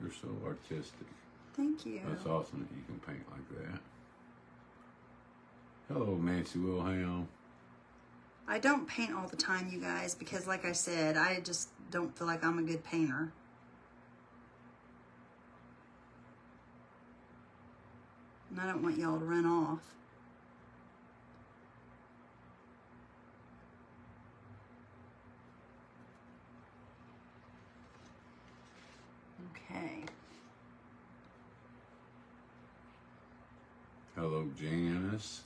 You're so artistic. Thank you. That's awesome that you can paint like that. Hello, Nancy Wilhelm. I don't paint all the time, you guys, because like I said, I just don't feel like I'm a good painter. And I don't want y'all to run off. Okay. Hello, Janice.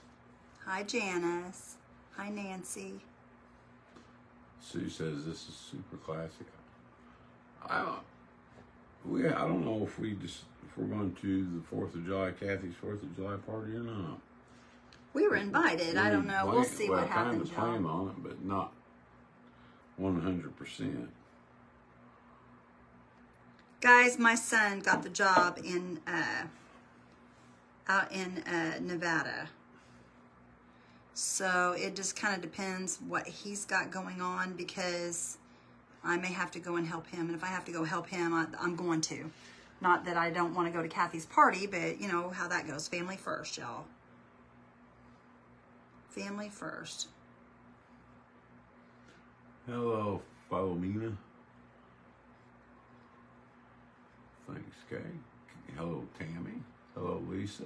Hi, Janice. Hi, Nancy. Sue says this is super classic. I don't. We I don't know if we just if we're going to the Fourth of July, Kathy's Fourth of July party or not. We were invited. I don't know. We'll see well, what happens, Kind of plan on it, but not one hundred percent. Guys, my son got the job in uh, out in uh, Nevada. So it just kind of depends what he's got going on because I may have to go and help him. And if I have to go help him, I, I'm going to. Not that I don't want to go to Kathy's party, but you know how that goes. Family first, y'all. Family first. Hello, Philomena. Thanks, Kay. Hello, Tammy. Hello, Lisa.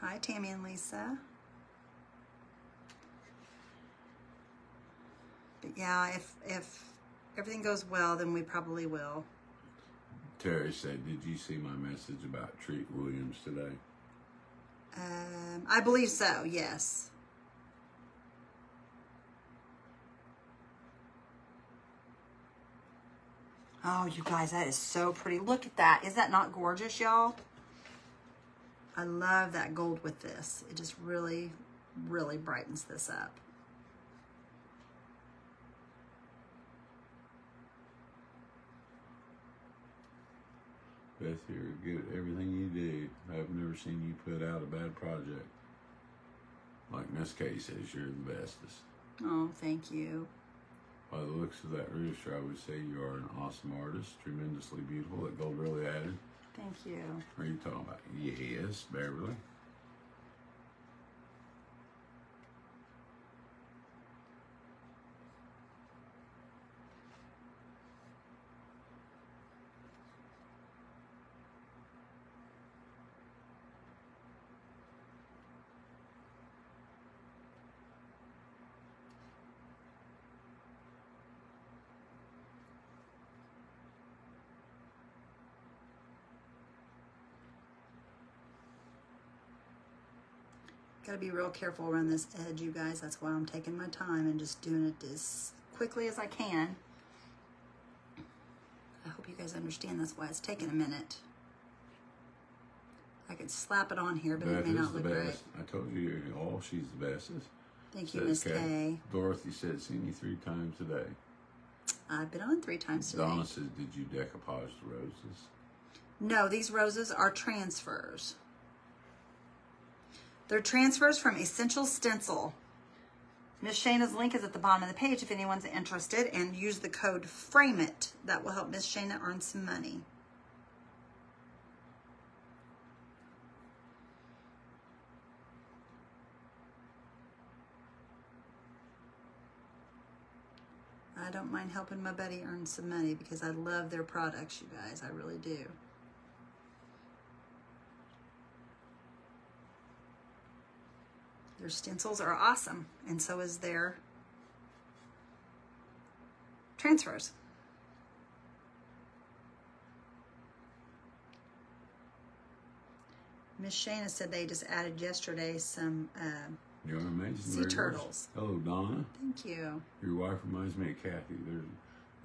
Hi, Tammy and Lisa. But yeah, if if everything goes well, then we probably will. Terry said, "Did you see my message about Treat Williams today?" Um, I believe so. Yes. Oh, you guys, that is so pretty. Look at that. Is that not gorgeous, y'all? I love that gold with this. It just really, really brightens this up. Beth, you're good at everything you do. I've never seen you put out a bad project. Like Miss Kay says, you're the bestest. Oh, thank you. By the looks of that rooster, I would say you are an awesome artist, tremendously beautiful. That gold really added. Thank you. Are you talking about? Yes, Beverly. Gotta be real careful around this edge, you guys. That's why I'm taking my time and just doing it as quickly as I can. I hope you guys understand that's why it's taking a minute. I could slap it on here, but Beth it may not look right. I told you, oh, she's the bestest. Thank you, Miss Kay. Kay. Dorothy said, seen you three times today. I've been on three times today. Donna says, did you decoupage the roses? No, these roses are transfers. They're transfers from Essential Stencil. Miss Shayna's link is at the bottom of the page if anyone's interested, and use the code FRAME IT. That will help Miss Shana earn some money. I don't mind helping my buddy earn some money because I love their products, you guys. I really do. Their stencils are awesome, and so is their transfers. Miss Shayna said they just added yesterday some. Uh, You're amazing. Sea turtles. Hello, Donna. thank you. Your wife reminds me of Kathy. They're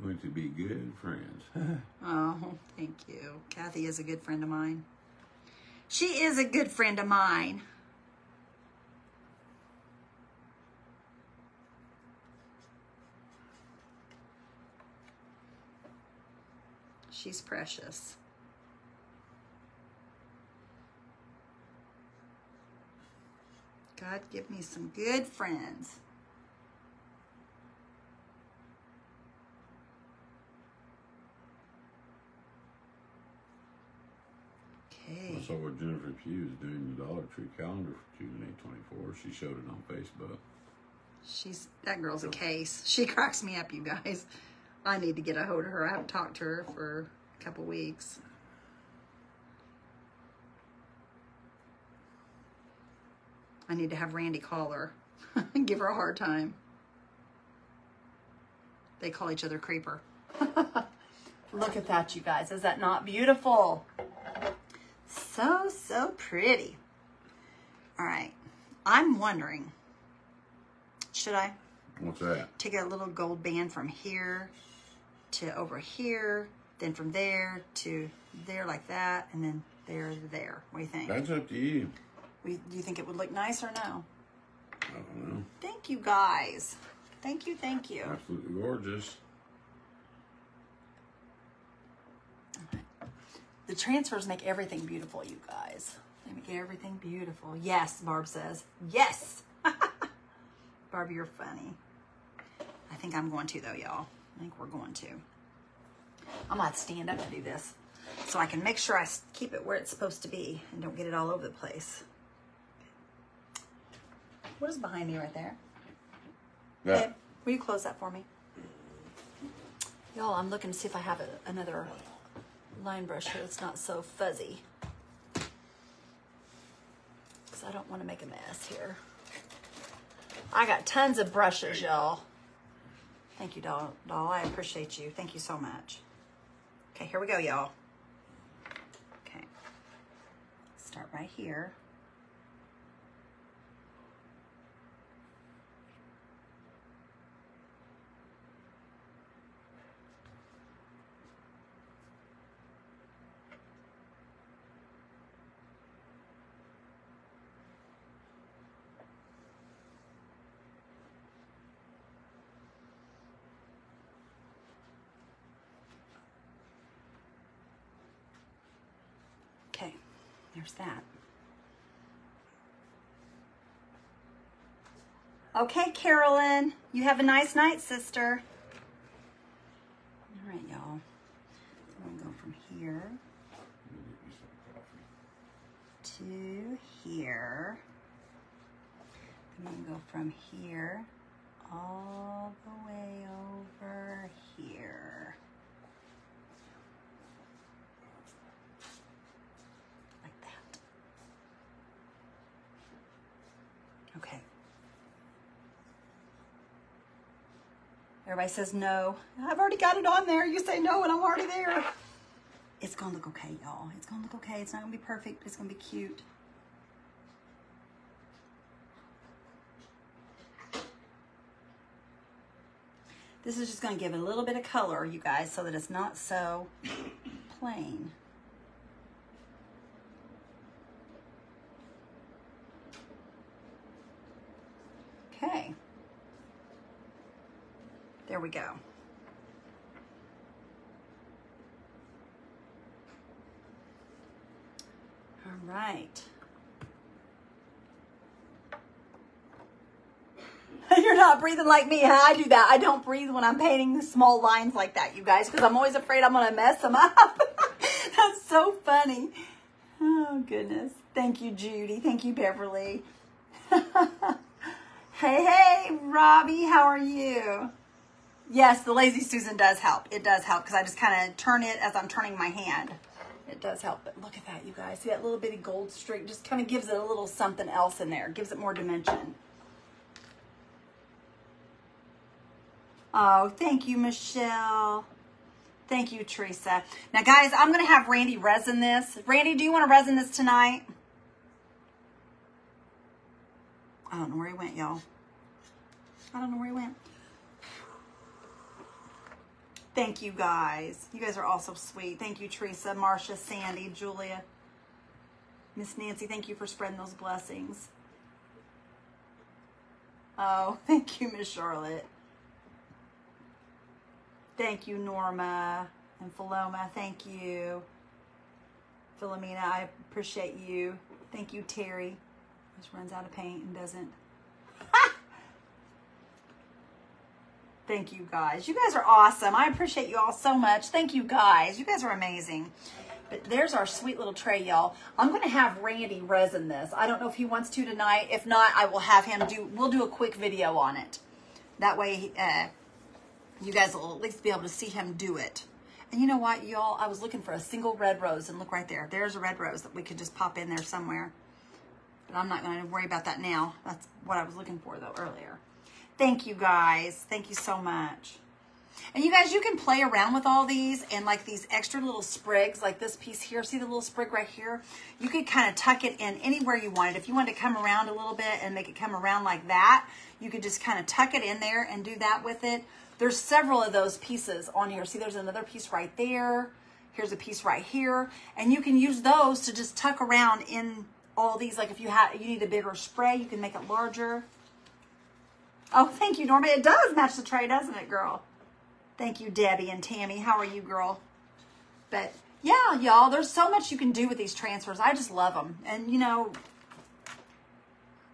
going to be good friends. <laughs> Oh, thank you. Kathy is a good friend of mine. She is a good friend of mine. She's precious. God, give me some good friends. Okay. I saw where Jennifer Pugh is doing the Dollar Tree calendar for June 824. She showed it on Facebook. She's that girl's a case. She <laughs> cracks me up, you guys. I need to get a hold of her. I haven't talked to her for a couple weeks. I need to have Randy call her and <laughs> give her a hard time. They call each other creeper. <laughs> Look at that, you guys. Is that not beautiful? So, so pretty. All right. I'm wondering, should I What's that? take a little gold band from here to over here, then from there to there like that, and then there to there? What do you think? That's up to you. We, do you think it would look nice or no? I don't know. Thank you, guys. Thank you, thank you. Absolutely gorgeous. The transfers make everything beautiful, you guys. They make everything beautiful. Yes, Barb says. Yes. <laughs> Barb, you're funny. I think I'm going to, though, y'all. I think we're going to. I'm going to stand up to do this so I can make sure I keep it where it's supposed to be and don't get it all over the place. What is behind me right there? Babe, will you close that for me? Y'all, I'm looking to see if I have a, another line brush here that's not so fuzzy. Because I don't want to make a mess here. I got tons of brushes, y'all. Thank you, doll. Doll, I appreciate you. Thank you so much. Okay, here we go, y'all. Okay. Start right here. Okay, there's that. Okay, Carolyn, you have a nice night, sister. All right, y'all. So I'm gonna go from here to here. I'm gonna go from here all the way over here. Everybody says no. I've already got it on there. You say no and I'm already there. It's going to look okay, y'all. It's going to look okay. It's not going to be perfect. It's going to be cute. This is just going to give it a little bit of color, you guys, so that it's not so plain. There we go. All right. <laughs> You're not breathing like me. huh? I do that. I don't breathe when I'm painting small lines like that, you guys, because I'm always afraid I'm going to mess them <laughs> up. <laughs> That's so funny. Oh, goodness. Thank you, Judy. Thank you, Beverly. hey, hey, Robbie. How are you? Yes, the Lazy Susan does help. It does help because I just kind of turn it as I'm turning my hand. It does help. But look at that, you guys. See that little bitty gold streak? Just kind of gives it a little something else in there. Gives it more dimension. Oh, thank you, Michelle. Thank you, Teresa. Now, guys, I'm going to have Randy resin this. Randy, do you want to resin this tonight? I don't know where he went, y'all. I don't know where he went. Thank you, guys. You guys are all so sweet. Thank you, Teresa, Marcia, Sandy, Julia, Miss Nancy. Thank you for spreading those blessings. Oh, <laughs> thank you, Miss Charlotte. Thank you, Norma and Philoma. Thank you. Philomena, I appreciate you. Thank you, Terry. Just runs out of paint and doesn't. Thank you, guys. You guys are awesome. I appreciate you all so much. Thank you, guys. You guys are amazing. But there's our sweet little tray, y'all. I'm going to have Randy resin this. I don't know if he wants to tonight. If not, I will have him do, we'll do a quick video on it. That way, uh, you guys will at least be able to see him do it. And you know what, y'all? I was looking for a single red rose, and look right there. There's a red rose that we could just pop in there somewhere. But I'm not going to worry about that now. That's what I was looking for, though, earlier. Thank you, guys. Thank you so much. And you guys, you can play around with all these and like these extra little sprigs, like this piece here. See the little sprig right here? You could kind of tuck it in anywhere you wanted. If you wanted to come around a little bit and make it come around like that, you could just kind of tuck it in there and do that with it. There's several of those pieces on here. See, there's another piece right there. Here's a piece right here. And you can use those to just tuck around in all these. Like if you have, you need a bigger spray, you can make it larger. Oh, thank you, Norma. It does match the tray, doesn't it, girl? Thank you, Debbie and Tammy. How are you, girl? But yeah, y'all, there's so much you can do with these transfers. I just love them. And you know,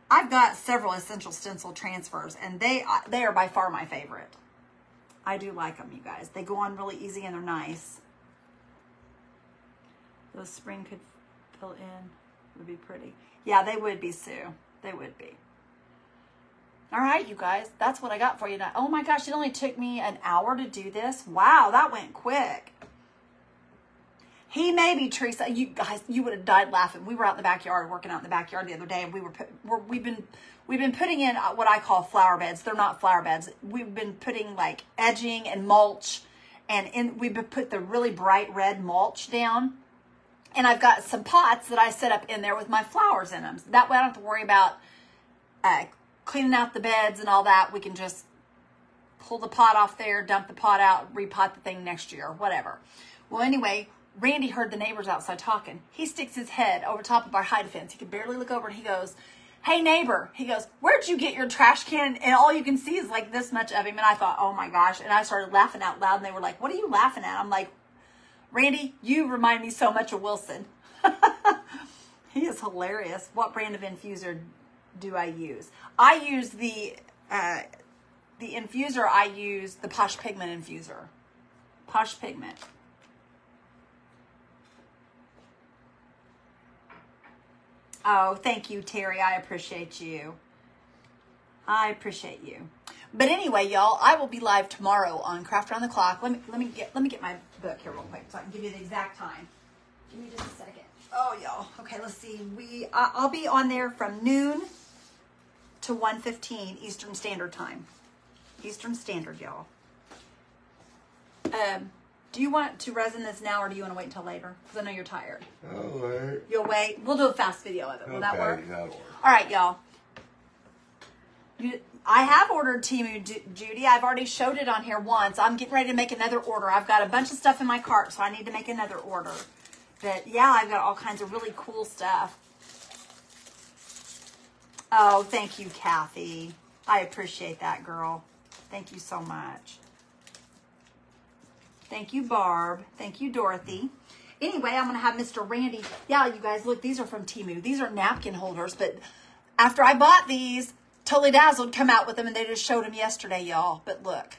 I've got several essential stencil transfers, and they uh, they are by far my favorite. I do like them, you guys. They go on really easy and they're nice. Those spring could fill in would be pretty. Yeah, they would be, Sue. They would be. All right, you guys, that's what I got for you. Now. Oh my gosh, it only took me an hour to do this. Wow, that went quick. He may be Teresa. You guys, you would have died laughing. We were out in the backyard, working out in the backyard the other day, and we were, we're, we've been we've been putting in uh, what I call flower beds. They're not flower beds. We've been putting like edging and mulch, and in we've put the really bright red mulch down. And I've got some pots that I set up in there with my flowers in them. That way I don't have to worry about uh, cleaning out the beds and all that. We can just pull the pot off there, dump the pot out, repot the thing next year, whatever. Well, anyway, Randy heard the neighbors outside talking. He sticks his head over top of our high fence. He could barely look over and he goes, Hey neighbor, he goes, Where'd you get your trash can? And all you can see is like this much of him. And I thought, Oh my gosh. And I started laughing out loud and they were like, What are you laughing at? I'm like, Randy, you remind me so much of Wilson. <laughs> he is hilarious. What brand of infuser do I use? I use the uh, the infuser. I use the Posh Pigment infuser. Posh Pigment. Oh, thank you, Terry. I appreciate you. I appreciate you. But anyway, y'all, I will be live tomorrow on Craft Around the Clock. Let me let me get let me get my book here real quick so I can give you the exact time. Give me just a second. Oh, y'all. Okay, let's see. We I- I'll be on there from noon to 1:15 Eastern Standard Time. Eastern Standard, y'all. Um, do you want to resin this now, or do you want to wait until later? Because I know you're tired. Oh, wait. You'll wait. We'll do a fast video of it. Will that Okay, work? That'll work. All right, y'all. You, I have ordered Temu, Ju- Judy. I've already showed it on here once. I'm getting ready to make another order. I've got a bunch of stuff in my cart, so I need to make another order. But yeah, I've got all kinds of really cool stuff. Oh, thank you, Kathy. I appreciate that, girl. Thank you so much. Thank you, Barb. Thank you, Dorothy. Anyway, I'm going to have Mr. Randy. Yeah, you guys, look, these are from Temu. These are napkin holders, but after I bought these, Totally Dazzled come out with them and they just showed them yesterday, y'all. But look,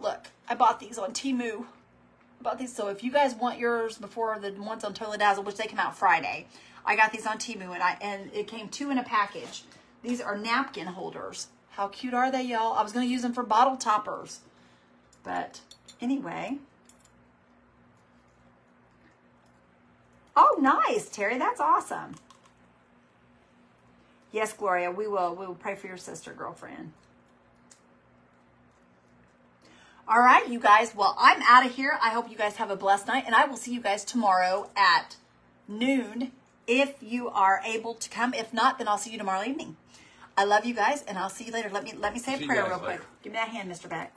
look, I bought these on Temu. I bought these. So if you guys want yours before the ones on Totally Dazzled, which they come out Friday, I got these on Temu and I and it came two in a package. These are napkin holders. How cute are they, y'all? I was going to use them for bottle toppers. But anyway. Oh, nice, Terry. That's awesome. Yes, Gloria, we will. We will pray for your sister, girlfriend. All right, you guys. Well, I'm out of here. I hope you guys have a blessed night, and I will see you guys tomorrow at noon if you are able to come. If not, then I'll see you tomorrow evening. I love you guys, and I'll see you later. Let me let me say a See you prayer guys real quick. Give me that hand, Mr. Beck.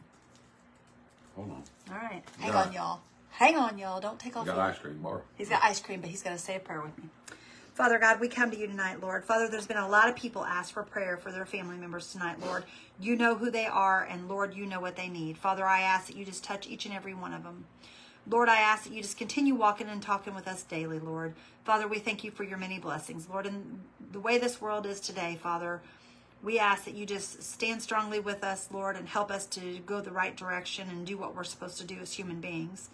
Hold on. All right, hang Yeah. on, y'all. Hang on, y'all. Don't take off. Got yet. ice cream bar. He's got ice cream, but he's got to say a prayer with me. Father God, we come to you tonight, Lord. Father, there's been a lot of people ask for prayer for their family members tonight, Lord. You know who they are, and Lord, you know what they need. Father, I ask that you just touch each and every one of them. Lord, I ask that you just continue walking and talking with us daily, Lord. Father, we thank you for your many blessings. Lord, in the way this world is today, Father, we ask that you just stand strongly with us, Lord, and help us to go the right direction and do what we're supposed to do as human beings.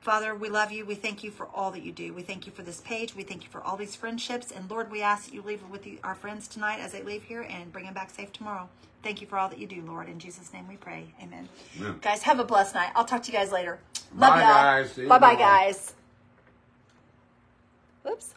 Father, we love you. We thank you for all that you do. We thank you for this page. We thank you for all these friendships. And Lord, we ask that you leave with our friends tonight as they leave here and bring them back safe tomorrow. Thank you for all that you do, Lord. In Jesus' name we pray. Amen. Amen. Guys, have a blessed night. I'll talk to you guys later. Love Bye, y'all. guys. Bye bye, guys. Oops.